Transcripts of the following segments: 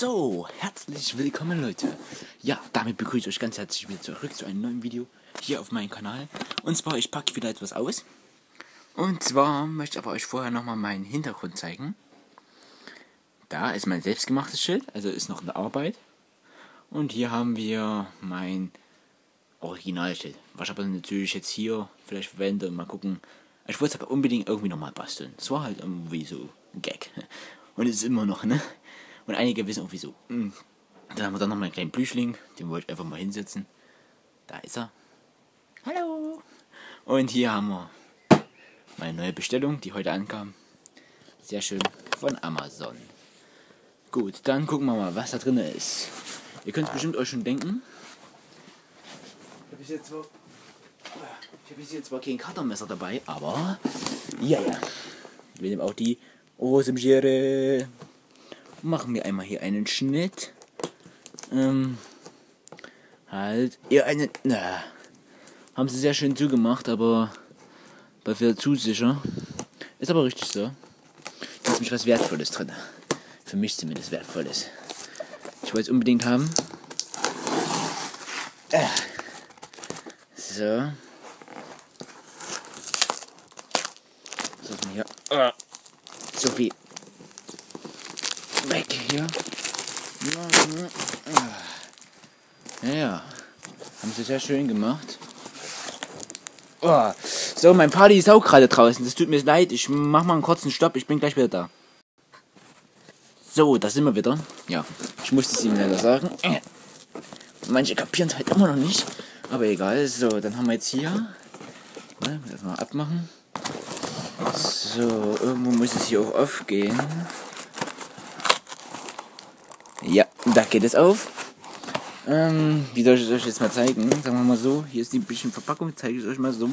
So, herzlich willkommen Leute. Ja, damit begrüße ich euch ganz herzlich wieder zurück zu einem neuen Video hier auf meinem Kanal. Und zwar, ich packe wieder etwas aus. Und zwar möchte ich aber euch vorher nochmal meinen Hintergrund zeigen. Da ist mein selbstgemachtes Schild, also ist noch in der Arbeit. Und hier haben wir mein Originalschild, was ich aber natürlich jetzt hier vielleicht verwende und mal gucken. Ich wollte es aber unbedingt irgendwie nochmal basteln. Es war halt irgendwie so ein Gag. Und es ist immer noch, ne? Und einige wissen auch wieso. Hm. Dann haben wir dann noch mal einen kleinen Plüschling, den wollte ich einfach mal hinsetzen. Da ist er. Hallo! Und hier haben wir meine neue Bestellung, die heute ankam. Sehr schön von Amazon. Gut, dann gucken wir mal, was da drin ist. Ihr könnt es bestimmt euch schon denken. Ich habe jetzt zwar, ich habe jetzt zwar kein Cuttermesser dabei, aber ja, ja. Wir nehmen auch die Rosenschere. Machen wir einmal hier einen Schnitt. Ähm, halt. Ja, eine. Na, haben sie sehr schön zugemacht, aber bei viel zu sicher. Ist aber richtig so. Da ist nämlich was Wertvolles drin. Für mich zumindest Wertvolles. Ich wollte es unbedingt haben. Äh. So. Was ist denn hier? Ah. So viel. Weg hier. Ja, ja. Haben sie sehr schön gemacht. Oh. So, mein Party ist auch gerade draußen. Das tut mir leid. Ich mach mal einen kurzen Stopp. Ich bin gleich wieder da. So, da sind wir wieder. Ja, ich musste es ihnen leider sagen. Manche kapieren es halt immer noch nicht. Aber egal. So, dann haben wir jetzt hier. Ne, erstmal abmachen. So, irgendwo muss es hier auch aufgehen. Ja, da geht es auf. Ähm, wie soll ich es euch jetzt mal zeigen? Sagen wir mal so, hier ist die bisschen Verpackung, zeige ich es euch mal so.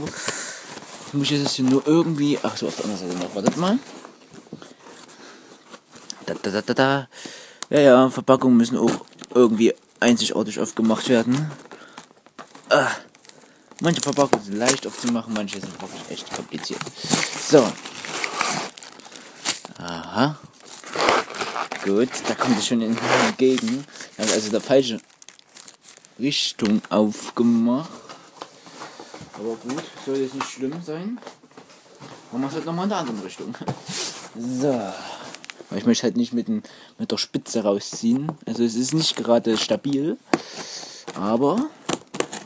Ich muss jetzt hier nur irgendwie. Ach so, auf der anderen Seite noch. Wartet mal. Da, da, da, da, da. Ja, ja, Verpackungen müssen auch irgendwie einzigartig aufgemacht werden. Ah. Manche Verpackungen sind leicht aufzumachen, manche sind wirklich echt kompliziert. So. Aha. Gut, da kommt es schon entgegen. Also der falsche Richtung aufgemacht. Aber gut, soll jetzt nicht schlimm sein. Machen wir es halt nochmal in der anderen Richtung. So. Weil ich möchte halt nicht mit, den, mit der Spitze rausziehen. Also es ist nicht gerade stabil. Aber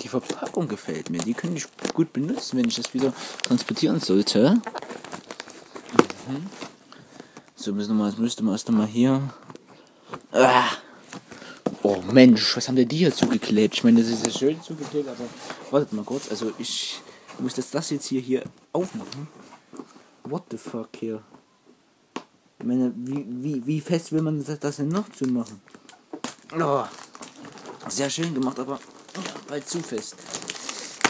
die Verpackung gefällt mir. Die könnte ich gut benutzen, wenn ich das wieder transportieren sollte. Mhm. So, müssen wir, müsste man erst einmal hier. Ah. Oh Mensch, was haben denn die hier zugeklebt? Ich meine, das ist ja schön zugeklebt, aber wartet mal kurz. Also ich muss das, das jetzt hier, hier aufmachen. What the fuck hier? Ich meine, wie, wie, wie fest will man das, das denn noch zu machen? Oh, sehr schön gemacht, aber bald zu fest.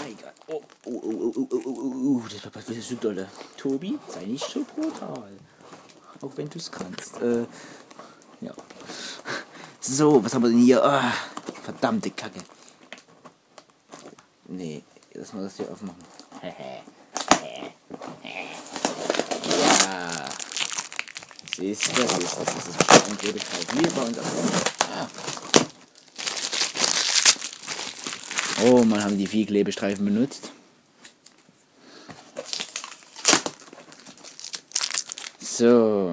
Na egal. Oh, oh, oh, oh, oh, oh, oh, das war wieder so dolle. Tobi, sei nicht so brutal. Auch wenn du es kannst. Äh, ja. So, was haben wir denn hier? Ah, verdammte Kacke. Nee, lass mal das hier aufmachen. ja. Siehst du, das ist ein Klebestreif hier bei uns auf Oh man, haben die vier Klebestreifen benutzt. So.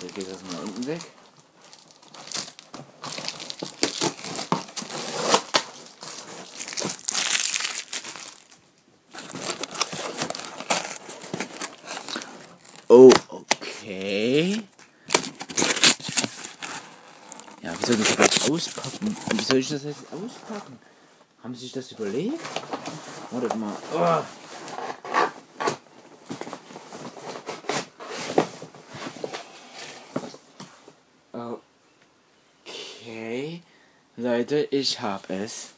Hier geht das mal unten weg. Oh, okay. Ja, wie soll ich das jetzt auspacken? Wie soll ich das jetzt auspacken? Haben Sie sich das überlegt? Wartet mal. Oh. Okay. Leute, ich hab es.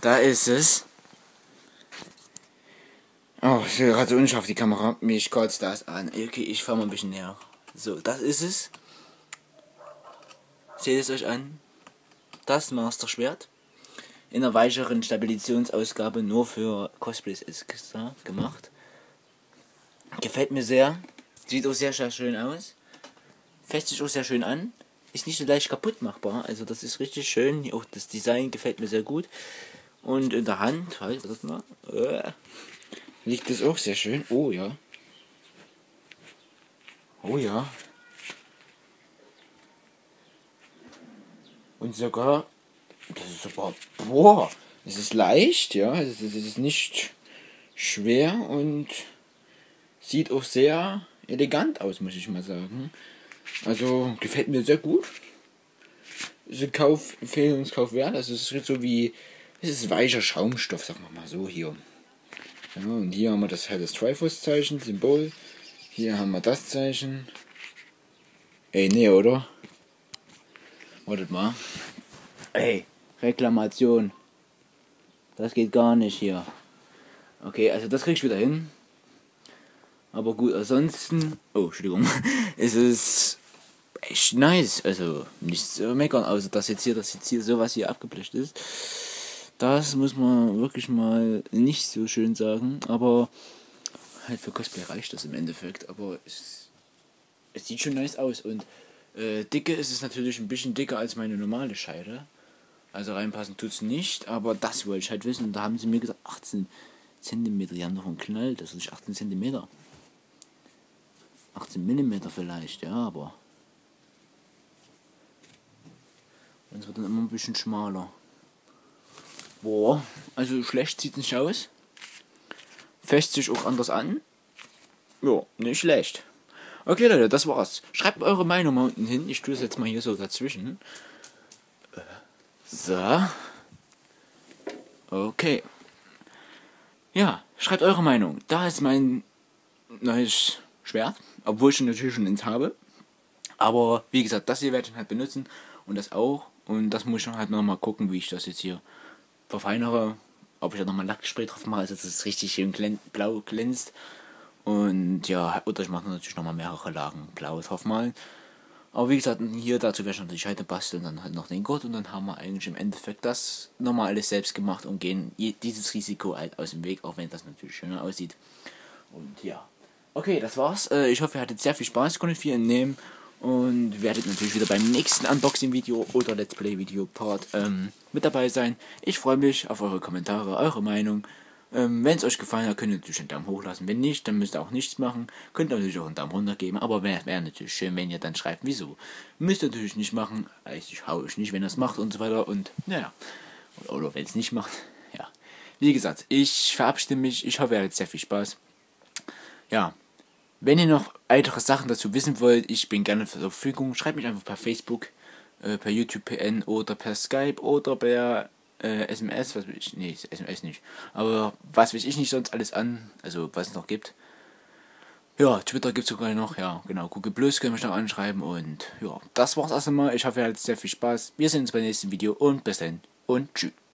Da ist es. Oh, ich sehe gerade so unscharf die Kamera. Mich kotzt das an. Okay, ich fahr mal ein bisschen näher. So, das ist es. Seht es euch an. Das Master Schwert. in einer weicheren Stabilisationsausgabe nur für Cosplays extra gemacht. Gefällt mir sehr. Sieht auch sehr, sehr schön aus. Fässt sich auch sehr schön an. Ist nicht so leicht kaputt machbar. Also das ist richtig schön. Auch das Design gefällt mir sehr gut. Und in der Hand, halt, das mal, äh, liegt es auch sehr schön. Oh ja. Oh ja. Und sogar, das ist sogar, boah, es ist leicht, ja, es ist, es ist nicht schwer und sieht auch sehr elegant aus, muss ich mal sagen. Also gefällt mir sehr gut. Ist ein Kauf, Empfehlungskauf wert. Also es ist so wie, es ist weicher Schaumstoff, sagen wir mal so hier. Ja, und hier haben wir das halt das Triforce-Zeichen, Symbol. Hier haben wir das Zeichen. Ey, nee, oder? Wartet mal. Ey, Reklamation. Das geht gar nicht hier. Okay, also das krieg ich wieder hin. Aber gut, ansonsten. Oh, Entschuldigung. es ist echt nice. Also nichts zu meckern, außer dass jetzt hier, dass jetzt hier sowas hier abgeblecht ist. Das muss man wirklich mal nicht so schön sagen. Aber halt für Cosplay reicht das im Endeffekt. Aber es, es sieht schon nice aus. Und äh, dicke ist es natürlich ein bisschen dicker als meine normale Scheide. Also reinpassen tut es nicht. Aber das wollte ich halt wissen. Und da haben sie mir gesagt, 18 cm. Die haben noch einen Knall. Das ist 18 cm. 18 mm vielleicht, ja, aber. Und es wird dann immer ein bisschen schmaler. Boah, also schlecht sieht es nicht aus. Fässt sich auch anders an. Ja, nicht schlecht. Okay, Leute, das war's. Schreibt eure Meinung mal unten hin. Ich tue es jetzt mal hier so dazwischen. So. Okay. Ja, schreibt eure Meinung. Da ist mein neues Schwert. Obwohl ich natürlich schon ins habe. Aber wie gesagt, das hier werde ich halt benutzen. Und das auch. Und das muss ich halt noch mal gucken, wie ich das jetzt hier verfeinere. Ob ich da nochmal Lackspray drauf mache, dass es richtig schön glän blau glänzt. Und ja, oder ich mache natürlich nochmal mehrere Lagen blau drauf malen. Aber wie gesagt, hier dazu werde ich natürlich heute basteln, dann halt noch den Gurt und dann haben wir eigentlich im Endeffekt das nochmal alles selbst gemacht und gehen dieses Risiko halt aus dem Weg, auch wenn das natürlich schöner aussieht. Und ja. Okay, das war's. Äh, ich hoffe, ihr hattet sehr viel Spaß, konntet viel entnehmen und werdet natürlich wieder beim nächsten Unboxing-Video oder Let's Play-Video-Part ähm, mit dabei sein. Ich freue mich auf eure Kommentare, eure Meinung. Ähm, Wenn es euch gefallen hat, könnt ihr natürlich einen Daumen hoch lassen. Wenn nicht, dann müsst ihr auch nichts machen. Könnt ihr natürlich auch einen Daumen runter geben. Aber wäre wär natürlich schön, wenn ihr dann schreibt, wieso. Müsst ihr natürlich nicht machen. Ich hau euch nicht, wenn ihr es macht und so weiter. Und naja. Oder, oder wenn es nicht macht. Ja. Wie gesagt, ich verabschiede mich. Ich hoffe, ihr hattet sehr viel Spaß. Ja. Wenn ihr noch weitere Sachen dazu wissen wollt, ich bin gerne zur Verfügung. Schreibt mich einfach per Facebook, äh, per YouTube PN oder per Skype oder per äh, SMS, was will ich, nee, SMS nicht. Aber was will ich nicht sonst alles an, also was es noch gibt. Ja, Twitter gibt es sogar noch, ja, genau. Google Plus können mich noch anschreiben und ja, das war's erst einmal. Ich hoffe, ihr hattet sehr viel Spaß. Wir sehen uns beim nächsten Video und bis dann und tschüss.